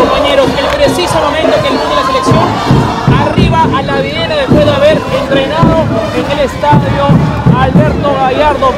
Compañeros, el preciso momento que el de la selección. Arriba a la videna después de haber entrenado en el estadio Alberto Gallardo,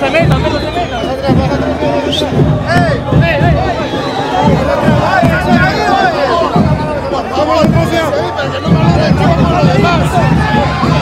se metan, no se metan. ¡Ey! ¡Ey, ey, ey! ¡Vamos, Rusia! ¡Que no valoren, que no valoren más!